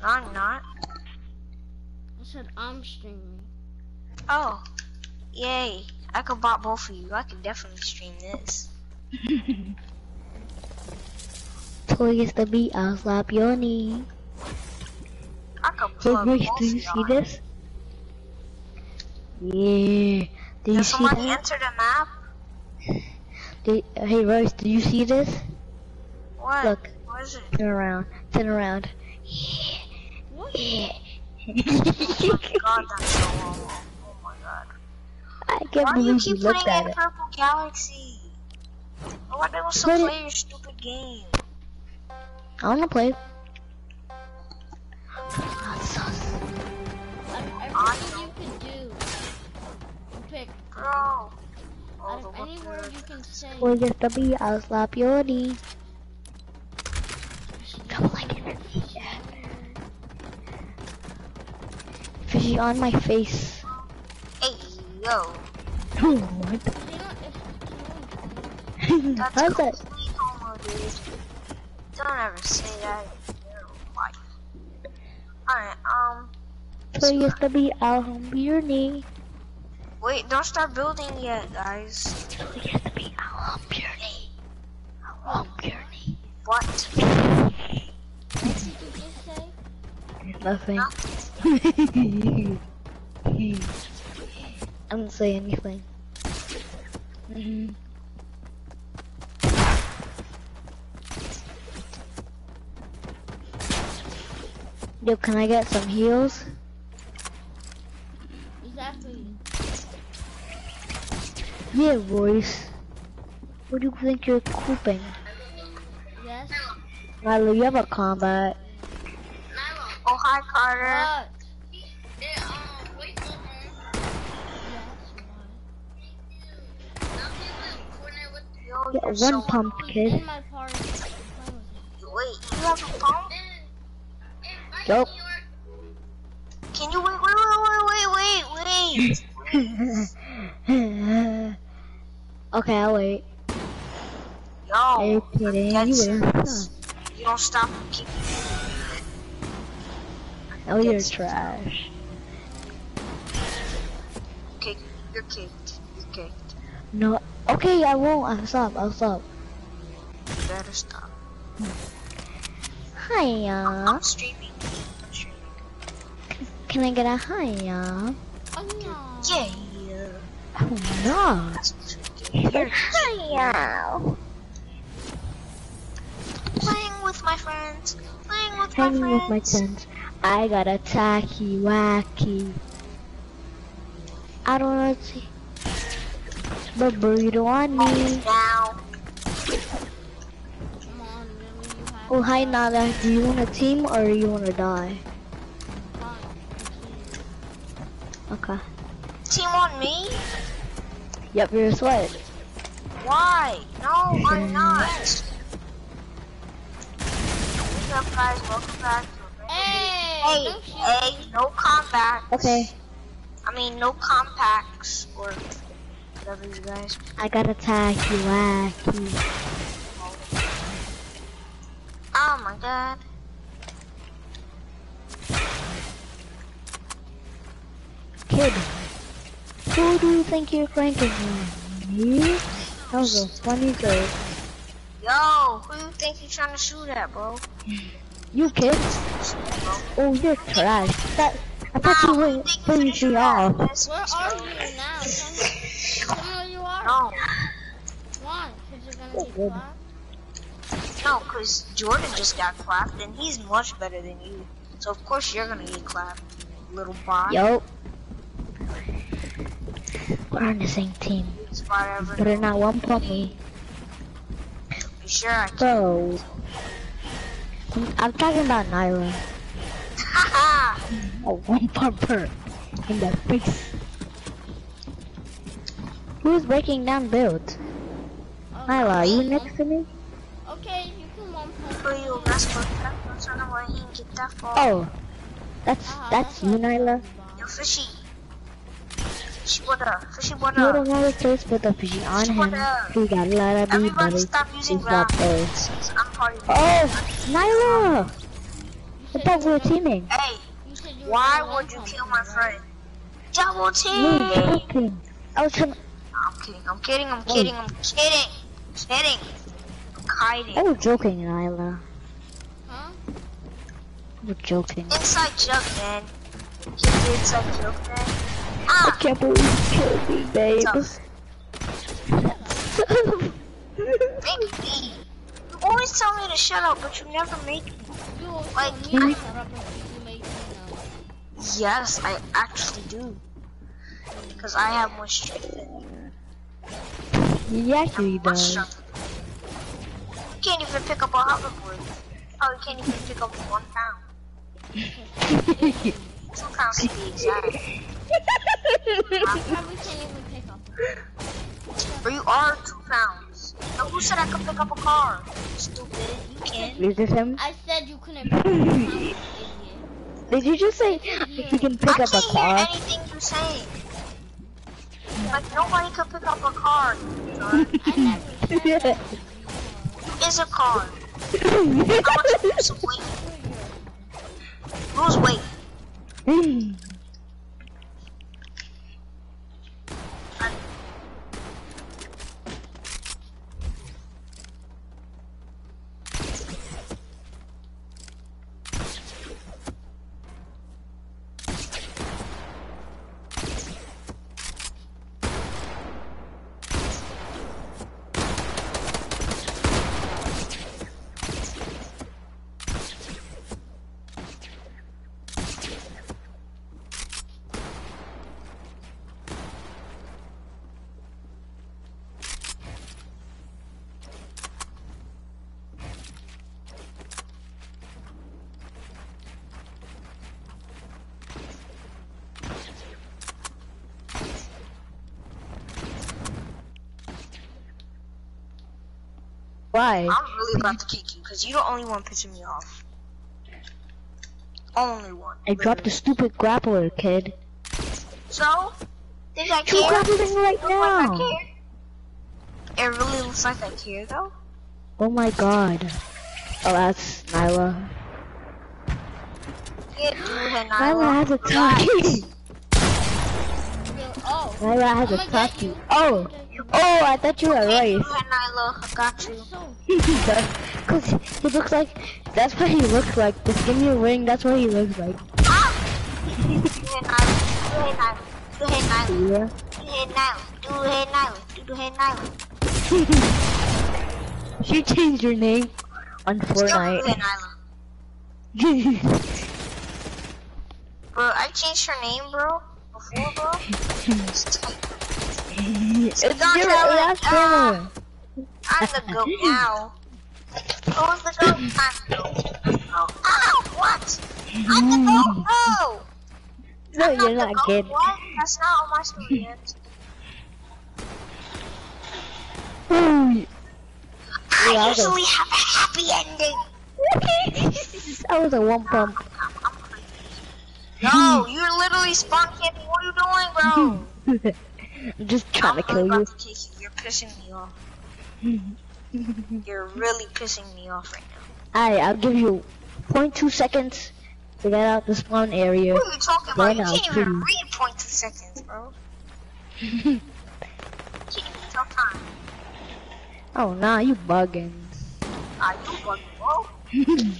No, I'm not. I said I'm streaming. Oh, yay. I could bot both of you. I could definitely stream this. Toys the beat, I'll slap your knee. I could Hey, plug Grace, both do you see this? Yeah. Do you Did see somebody that? enter the map? Did, hey, Rose, do you see this? What? Look. What is it? Turn around. Turn around. What? Yeah. Oh my god, that's so long. Oh my god. I can't Why do you believe you keep looked playing at in it. Purple Galaxy? Why they want to Put it- play your stupid game? I wanna play. Out of everything you can do, you pick. Bro. Oh, Out the of what any the- word you can say, Toys the beat, I'll slap your knee. Don't like it. Fishy on my face. Hey, yo. what? you That's How's that? complete homo, dude. Don't ever say that in your life. Alright, um, Toys the beat, I'll hump your knee. wait, don't start building yet, guys. Toys the beat, I'll hump your knee. I'll hump your knee. What? what did you say? Nothing. I don't say anything. Mhm. Yo, can I get some heels? Exactly. Yeah, Royce. What do you think you're cooping? Yes. Milo, you have a combat. Oh, hi, Carter. What? Oh, Yo, Yeah, you're one so pump, kid. In my party. Playing with you. Wait, you have a pump? Yo. Can you wait, wait, wait, wait, wait, wait, wait. okay, I'll wait. Yo, Are you kidding? Dead You serious. wait. You don't stop keep Oh, you're trash. kicked. You're kicked. You're kicked. No. Okay, I won't. I'll stop. I'll stop. You better stop. Hiya. I'm streaming. I'm streaming. Can I get a hiya? Oh no. Yeah. Oh no. That's what you do. Hiya. playing with my friends. Playing with Hanging my with my friends. friends. I got a tacky wacky. I don't know. What to- The burrito on me. Now. Come on, really, you have Oh hi Nada. Do you want a team or you want to die? Okay. Team on me? Yep, you're a sweat. Why? No, I'm not. What's up, guys? Welcome back to Hey, Hey, don't hey, no comebacks. Okay. I mean, no compacts or whatever you guys. I got a tacky wacky. Oh my god. Kid. Who do you think you're pranking on? Me? That was a funny joke. Yo, who do you think you're trying to shoot at, bro? You kid? Oh, you're trash. That I thought you Nah, who were you finishing finna off. shoot at? Yes, Where are you now? No, Why? Because you're gonna Oh, get clapped? no, cause Jordan just got clapped and he's much better than you. So of course you're gonna get clapped, little bot. Yo. We're on the same team. But. Better not one pump me. You sure I can? Bro. I'm, I'm talking about Naira. Haha! A one pumper in the face. Who's breaking down builds? Oh, Nylah, are you next to me? Okay, you can one point. For you, that's what that's what to get that. Oh. Uh-huh, that's that's you, what Nylah. talking about. Yo, fishy. Fishy, what up? Fishy, what You don't know the case with the fishy on him. He got a lot of beat Everybody buddy. stop using He's got ground. birds. I'm party. Oh, Nylah! said thought we you were were teaming. Hey, You said you were why would you kill my friend? Double team! joking. I was trying. I'm kidding, I'm kidding, I'm kidding, I'm kidding, kidding. I'm I kidding. was joking, Nylah. Huh? I was joking. Inside joke, man. Just the inside joke, man. Ah! I can't believe you killed me, babe. Tough. Make me. You always tell me to shut up, but you never make me. You also Like, need I- to shut up and you make me know. Yes, I actually do. Because I have more strength than you. He actually Much does. stronger. You can't even pick up a hoverboard. Oh, you can't even pick up one pound. Two pounds to be exact. I probably can't even pick up. Or you are two pounds. Now who said I could pick up a car? Stupid. You can. Is this him? I said you couldn't pick up a car. Did you just say you can pick I up a can't car? hear anything you're saying. Like nobody could pick up a car. I never said that. Is a car. Is weight? Who's weight? Why? I'm really about to kick you because you're the only one pissing me off. Only one. I dropped the stupid grappler, kid. So? Did I You're care? grappling right like now. care. It really looks like I care though. Oh my god. Oh, that's Nylah. Yeah, and Nylah has a talkie. Oh. Nylah has oh a I'ma get talkie. Oh, oh, I thought you were right. dude, and Nylah, I got you. Cause he looks like, that's what he looks like. Just give me a ring, that's what he looks like. Ah! Do Nylah. Do head Nylah. Do head Nylah. Yeah. Do head Nylah. Do head Nylah. Do head Nylah. she changed her name on Still Fortnite. Nylah. Bro, I changed her name, bro. Before, bro. It's it's Don't different, tell that's it. Ah. I'm the goat now. Who's the goat? I'm the goat. Oh, what? I'm the goat. Oh. No, I'm you're the not good. What? That's not how my story I Yeah, usually have a happy ending. that was a one pump. I'm, I'm crazy. No, you're literally spawn camping. What are you doing, bro? I'm just trying to I'm kill you. to you. You're pissing me off. You're really pissing me off right now. Alright, I'll give you 0.2 seconds to get out the spawn area. What are you talking about? Right You now, can't even read point two seconds, bro. You can't even tell time. oh nah, you bugging. Ah, you bugging, bro.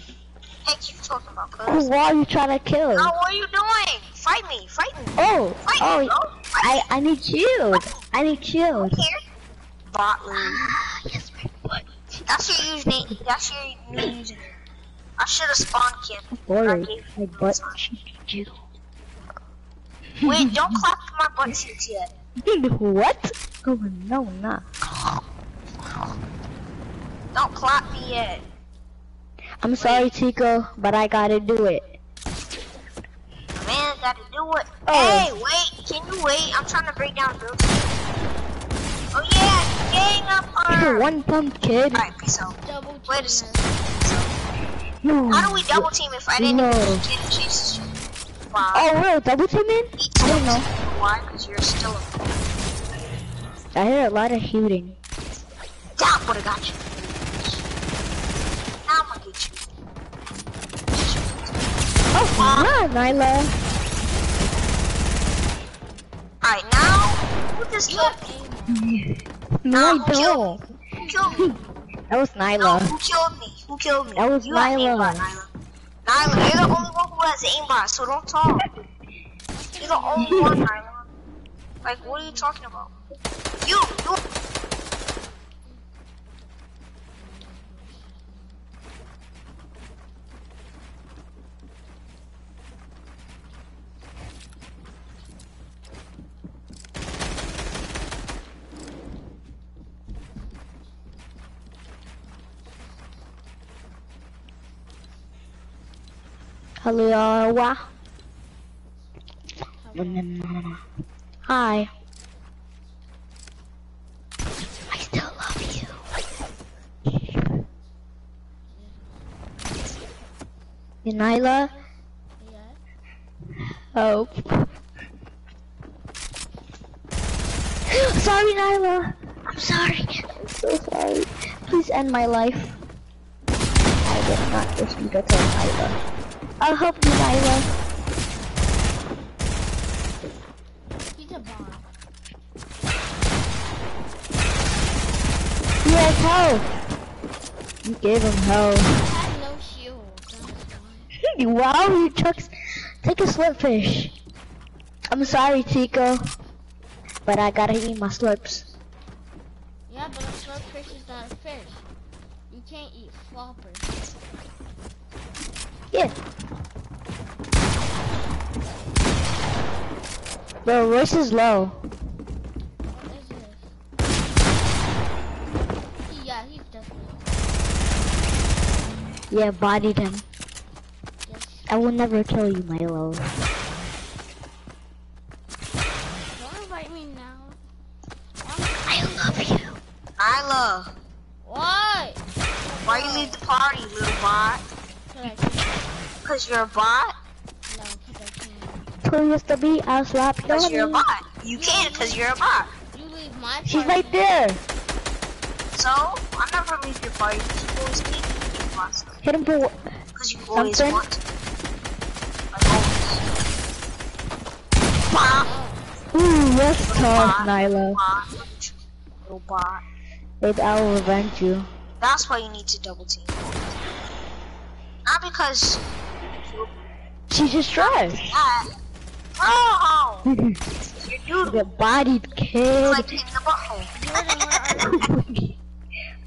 Heck, you talking about, Who cuz? are you trying to kill? Oh, what are you doing? Fight me, fight me. Oh, Fight me, oh, bro. Fight I. I need shield. I need shield. Here. Botley. Ah, yes, my butt. That's your username. That's your new username. I should have spawned camped. Boy, my butt cheeks. Wait, don't clap my butt cheeks yet. what? Oh no, nah. Don't clap me yet. I'm sorry, Tico, but I gotta do it. Man, gotta do it. Oh. Hey, wait. Can you wait? I'm trying to break down buildings. Oh yeah, gang up You're on. one pump, kid. Alright, peace out. double Wait a teamer. second. No. How do we double team if I didn't No. even get chase? Why? Oh, real double teaming? I don't know. Why? Because you're still a I hear a lot of shooting. That would've got you. Now I'm gonna get you. Oh, on, Nylah. Alright, now, who just You killed have me? aim. No, I killed don't. Who killed me? That was No, Nylah. who killed me? Who killed me? That was you Nylah. aimbot, Nylah. Nylah, you're the only one who has aimbot, so don't talk. You're the only one, Nylah. Like, what are you talking about? You, you. Hello. Hi. I still love you. Nylah? Yeah. Oh. sorry, Nylah. I'm sorry. I'm so sorry. Please end my life. I did not just to tell Nylah. I'll help you, Nylah. He's a bomb. He has health. You gave him health. I had no shield. Oh, That's wow, you took. Take a slurpfish. I'm sorry, Tico. But I gotta eat my slurps. Yeah, but a slurpfish is not a fish. You can't eat floppers. Yeah. Bro, Royce is low. What is this? Yeah, he's definitely. Yeah, bodied him. Yes. I will never kill you, Milo. Don't invite me now. I love you. Nylah, Why? why you leave the party, little bot? Cause I can't. Cause you're a bot? No, cause I. Who used to be? I'll slap Cause you're a you. bot. You can't cause you're a bot. You leave my She's party. right there. So, I never leave your party because you always leave your bots. Hit him for Because you always Something? want to. Like always. Bot. Ooh, that's tough, Bot. Nylah. Bot. Little bot. Wait, I'll revenge you. That's why you need to double team. Not because She's just trash. Oh, you you're dude. get bodied, kid. Like in the butthole. Jordan, where are you?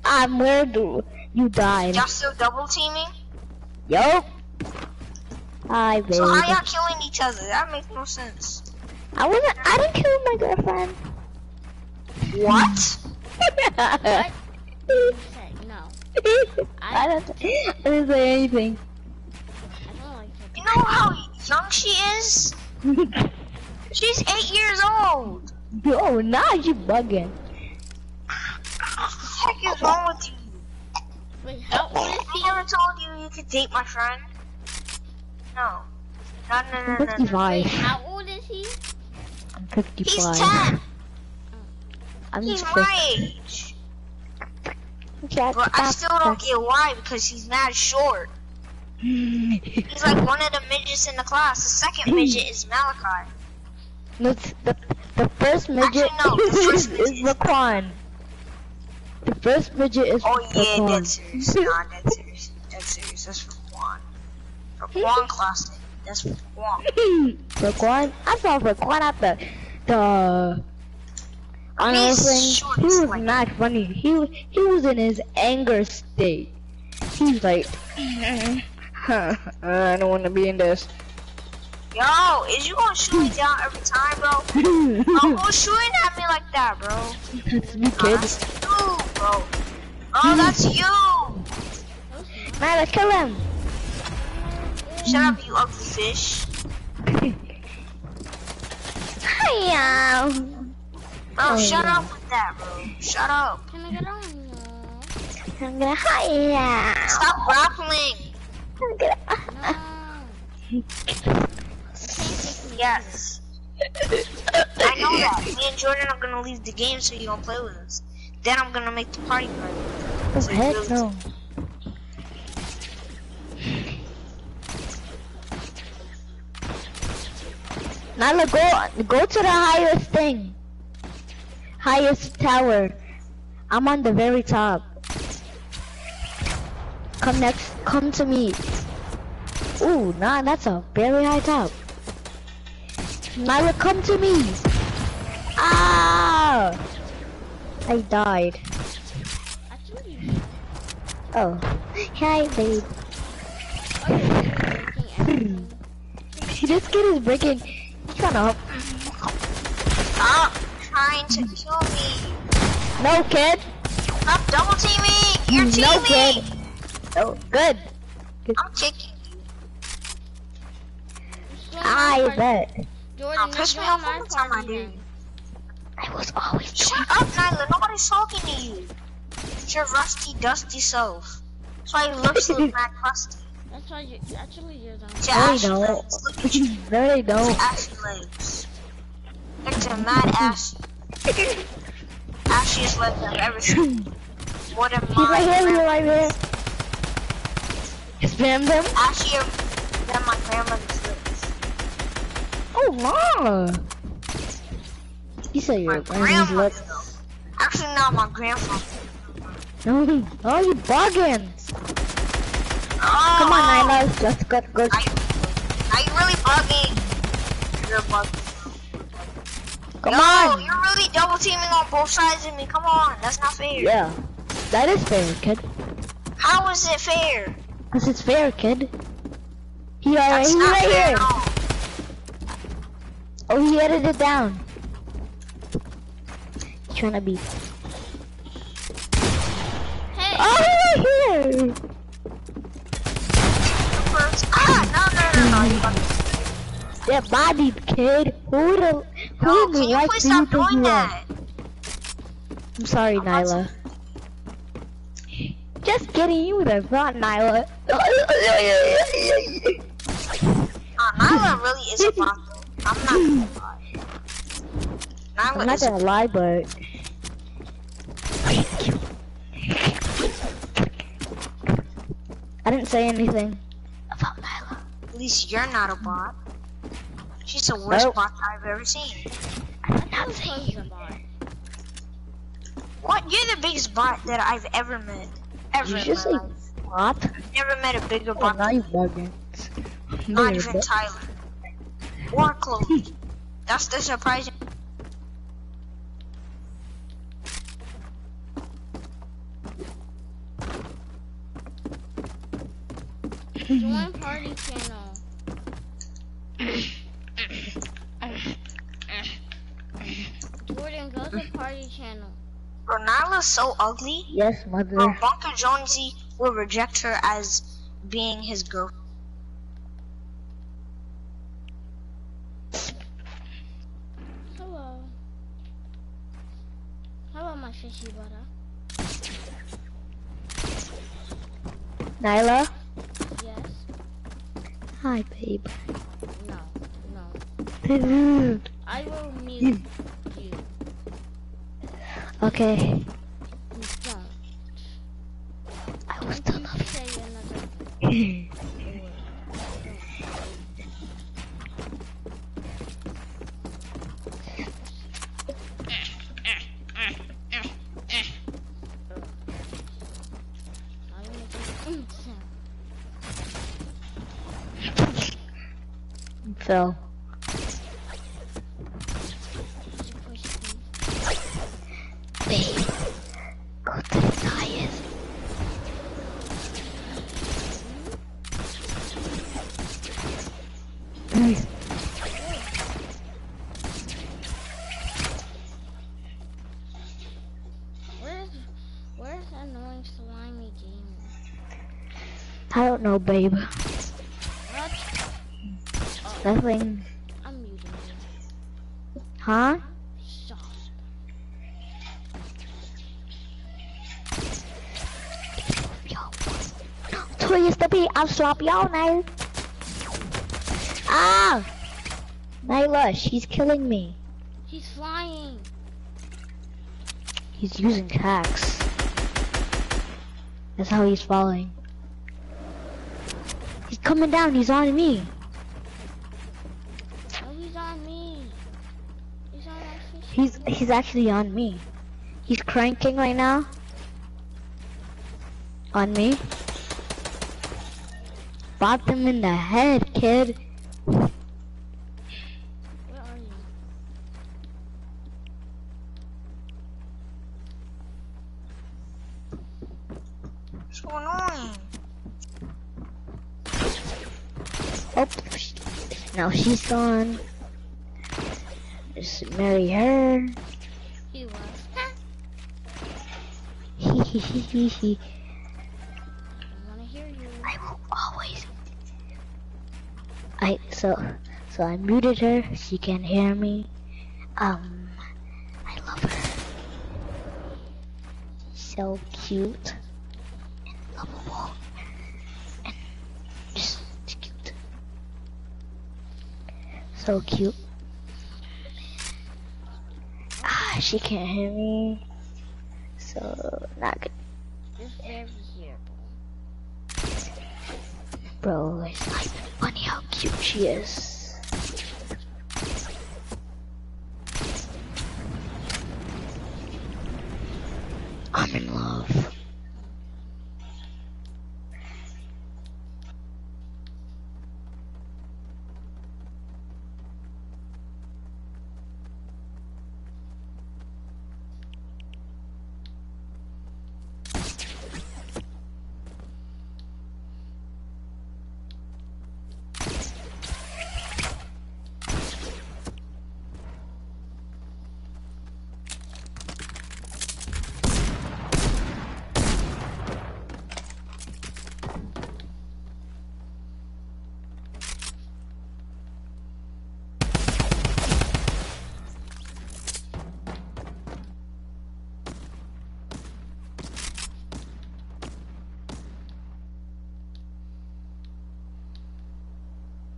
I'm where do you died? Y'all still double teaming? Yup. Babe. So how y'all killing each other? That makes no sense. I wasn't. I didn't kill my girlfriend. What? What? No. I don't. I didn't say anything. I don't like. You know how young she is? She's eight years old. Yo, now you bugging. What the heck is wrong with you? Wait, how old is I he? never told you you could date my friend. No. No, no, no, no, no. 55. Wait, how old is he? I'm 55. He's 10. I'm He's just my age. Jack, But I still don't get why because he's mad short. He's like one of the midgets in the class. The second midget is Malachi. No, the the first midget no, the is, first is midget. Raquan. The first midget is Oh yeah, Raquan. dead serious. Nah, dead serious. Dead serious. That's for Juan. For class. That's for Juan. Raquan? I saw Raquan at the the honestly short he was like- not funny. He he was in his anger state. He was like huh, I don't want to be in this. Yo, is you gonna shoot me down every time, bro? Oh, who's shooting at me like that, bro? That's me, Oh, kid. that's you, bro. Oh, that's you. Man, let's kill him. Shut up, you ugly fish. Hiya. Bro, Oh, shut yeah. up with that, bro. Shut up. Can I get on you? I'm gonna hiya. Stop grappling. Yes. I know that. Me and Jordan are gonna leave the game so you don't play with us. Then I'm gonna make the party private. So heck no. Nylah, go go to the highest thing. Highest tower. I'm on the very top. Come next. Come to me. Ooh, nah, that's a very high top. Nylah, come to me. Ah! I died. I told you. Oh, hi, babe. You're breaking everything. this kid is breaking. Shut up. Stop trying to kill me. No, kid. Stop double teaming. You're no, teaming. kid. No, good. I'm kicking you. Just my I bet. Jordan, Now now piss me off all the time I party do. I was always Shut up, Nylah. Nobody's talking to you. It's your rusty, dusty self. That's why you look so mad crusty. That's why you actually you're the It's your No, they don't. legs. Look at you. no, they don't. Ashy legs. It's a mad ashy. Ashiest legs I've ever seen. More than He's right here, he's mine. right here. Spam them. Ashier um, than my grandmother's legs. Oh, no. You said My your grandma's grandmother, look. though. Actually, not my grandfather. No, oh, you bugging. Oh, Come on, Nylah. Let's go. go. Are you, are you really bugging? You're bugging. Come Yo, on. you're really double teaming on both sides of me. Come on, that's not fair. Yeah, that is fair, kid. How is it fair? Cause it's fair, kid. He alright, That's he not right here. Oh, he edited it down. He's trying to be. Hey, Oh, right here. Ah, no, no, no, no. You bugging. Get bodied, kid. Who the who No, the you please do you stop think doing you are? that? I'm sorry, I'm Nylah. Just kidding, you the not Nylah. Uh, Nylah really is a bot. I'm not gonna lie. I'm not a gonna lie, but I didn't say anything about Nylah. At least you're not a bot. She's the worst Nope. bot I've ever seen. I did not who say closed the bar? What? You're the biggest bot that I've ever met. Ever You just say life. what? I've never met a bigger Oh, bot. now you bugging. Not Bigger, even but- Tyler. Or Chloe. That's the surprising. Join party channel. Jordan, go to party channel. Bro, Nylah's so ugly. Yes, Bro, mother. Bunker Jonesy will reject her as being his girl. Hello. Hello, my fishy butter. Nylah. Yes. Hi, babe. No. No. I will mute you. Okay. I will Don't still you Babe. Go to the highest. Nice. Where's where's annoying slimy gamer? I don't know, babe. What? Nothing. Huh? The beat. I'll slap y'all now. Ah! Nylah, she's killing me. He's flying. He's using hacks. That's how he's falling. He's coming down. He's on me. He's on me. He's he's actually on me. He's cranking right now. On me. Bop him in the head, kid. Where are you? So annoying. Oh, now she's gone. Just marry her. He was. Hee hee hee hee hee. I wanna hear you. I will always. I so so I muted her. She can't hear me. Um, I love her. So cute and lovable and just cute. So cute. Ah, she can't hear me. So not good. Very hearable. Bro, it's not funny how cute she is. I'm in love.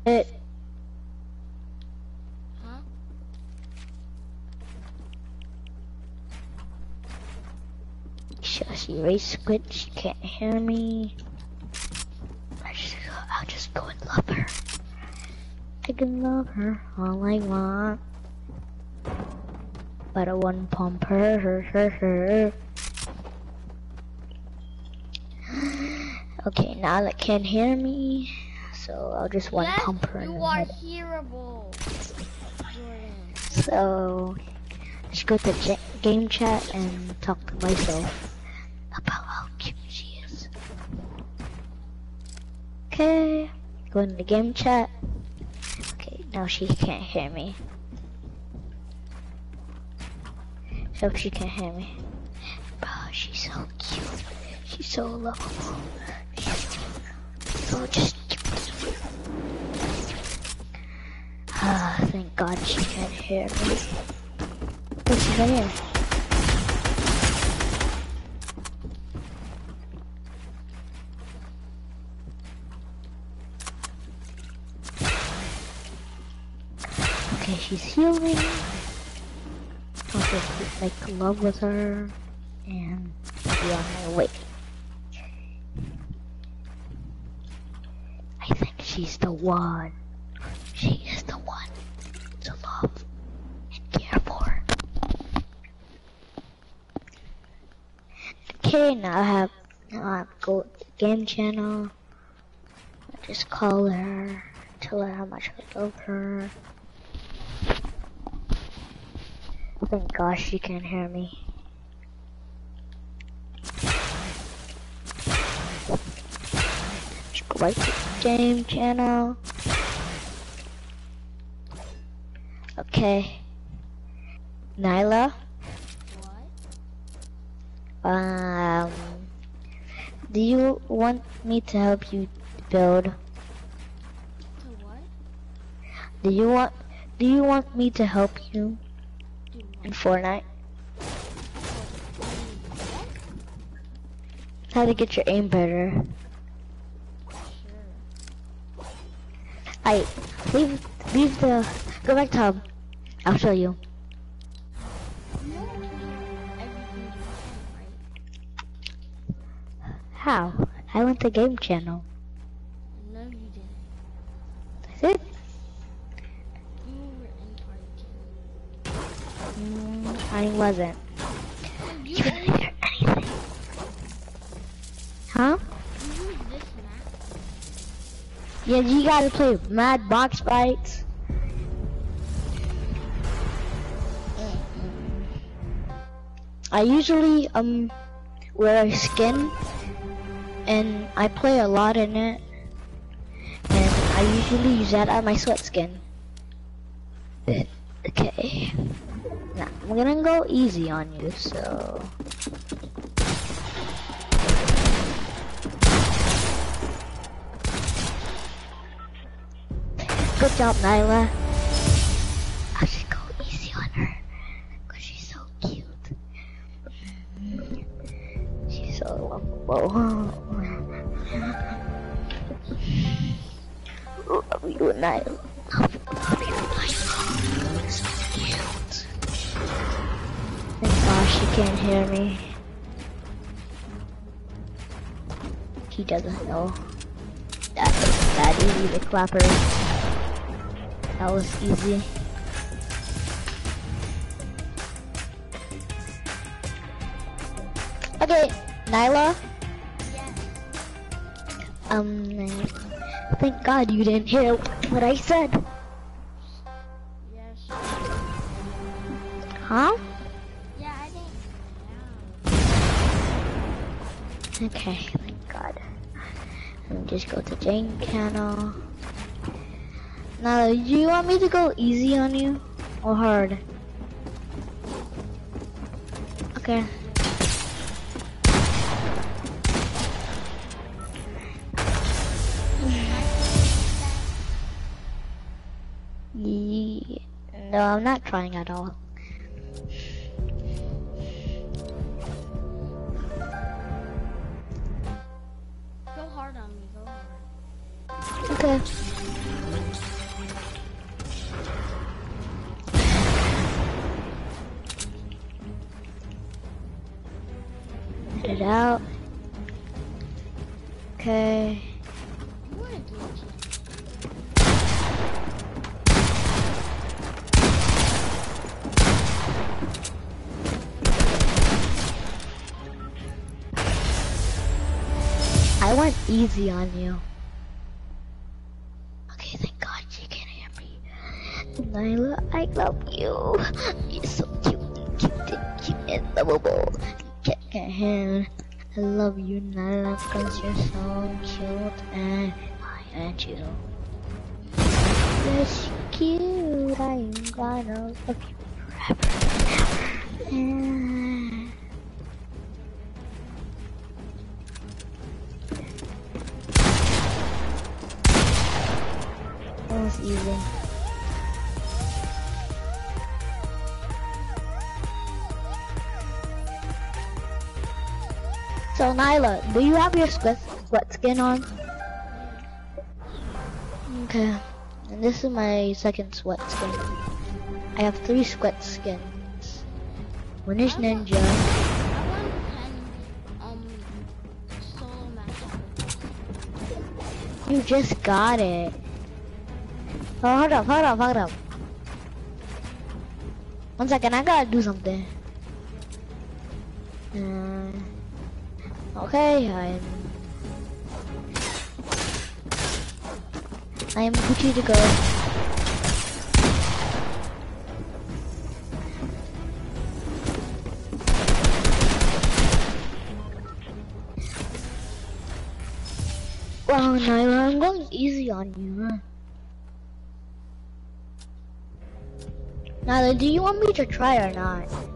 It, Huh? She, she race quit. She can't hear me. I just go, I'll just go and love her. I can love her all I want. But I won't pump her, her, her, her. Okay, now that can't hear me, so I'll just to yes, pump her you are hearable. So, just go to game chat and talk to myself Okay, go into the game chat. Okay, now she can't hear me. So she can't hear me. Bro, she's so cute. She's so lovable. So just. Ah, thank God she can't hear me. Oh, she's right here. Okay, she's healing. I'll just make love with her and be on my way. I think she's the one. She is the one to love and care for. Okay, now I have now I go to the game channel. I just call her, tell her how much I love her. Thank gosh you can't hear me. Just go right to the game channel. Okay. Nylah, What? um, do you want me to help you build? To what? Do you want, do you want me to help you in? Fortnite? How to get your aim better? I leave leave the go back to hub. I'll show you. How? I went to game channel. No, you didn't. That's it. You were in party channel. Mm, I wasn't. You You didn't hear anything. Huh? you this. Yeah, you gotta play Mad Box Fights. I usually um wear a skin and I play a lot in it and I usually use that as my sweat skin. Okay. Now I'm gonna go easy on you, so Good job, Nylah. I should go easy on her. Cause she's so cute. She's so lovable. Love you, Nylah. Can't hear me. He doesn't know. That was that easy to clap her. That was easy. Okay, Nylah. Yes. Um, thank God you didn't hear what I said. Yes. Huh? Channel. Now, do you want me to go easy on you or hard? Okay. Ye- No, I'm not trying at all. Okay. Get it out. Okay. I went easy on you. Okay, thank God she can hear me. Nylah, I love you. You're so cute and cute and cute and lovable. Get your. I love you, Nylah, because you're so cute and I and you. So cute. I'm gonna love you forever. and. That was easy. So Nylah, do you have your sweat sweat skin on? Okay. And this is my second sweat skin. I have three sweat skins. One is ninja. I want ten um. You just got it. Oh, hold up, hold up, hold up. One second, I gotta do something. Uh, okay, I'm. I am Gucci to go. Wow, Nylah, I'm going easy on you. Nylah, do you want me to try or not?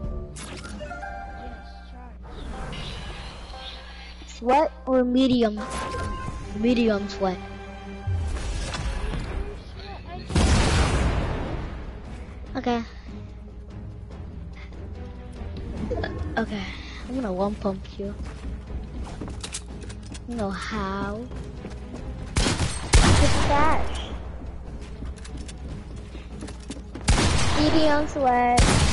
Sweat or medium? Medium sweat. Okay. Okay, I'm gonna one pump you. You know how? At that. Medium sweat.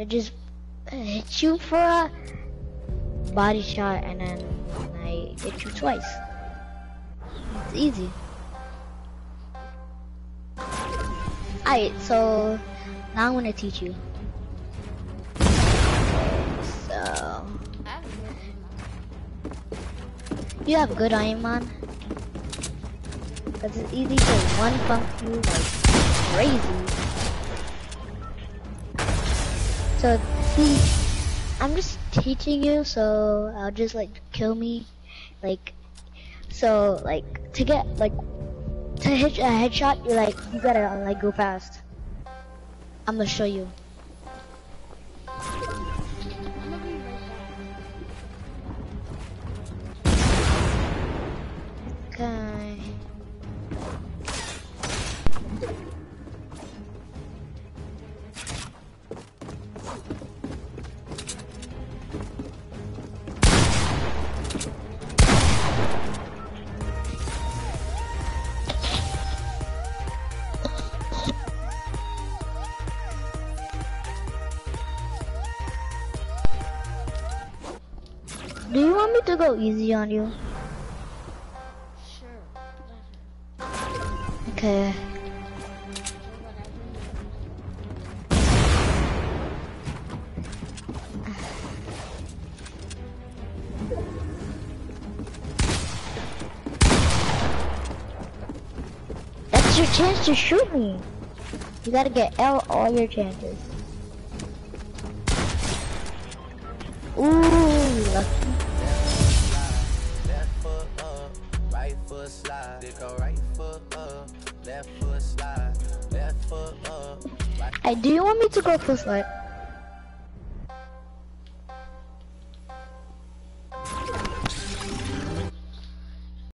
It just hits you for a body shot and then I hit you twice. It's easy. Alright, so now I'm gonna teach you. So you have good aim on. Cause it's easy to one bump you like crazy. So I'm just teaching you, so I'll just like kill me, like, so like to get like to hit a headshot, you're like you gotta like go fast. I'm gonna show you. Okay. Me to go easy on you? Sure. That's Okay. what I do. That's your chance to shoot me. You gotta get L all your chances. Ooh, Hey, do you want me to go first? Like,